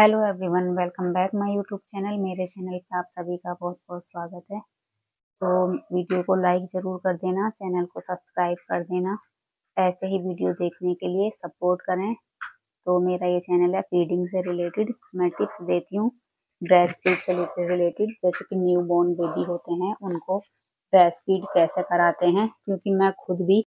Hello everyone welcome back my YouTube channel मेरे channel पे आप सभी का बहुत बहुत स्वागत है। तो वीडियो को लाइक ज़रूर कर देना चैनल को सब्सक्राइब कर देना। ऐसे ही वीडियो देखने के लिए सपोर्ट करें। तो मेरा ये चैनल है फीडिंग से रिलेटेड मैं टिप्स देती हूँ। ब्रेस्ट फ़ीड से रिलेटेड जैसे कि न्यू बॉर्न बेबी होते हैं, उनको ब्रेस्ट फ़ीड कैसे कराते हैं, क्योंकि मैं खुद भी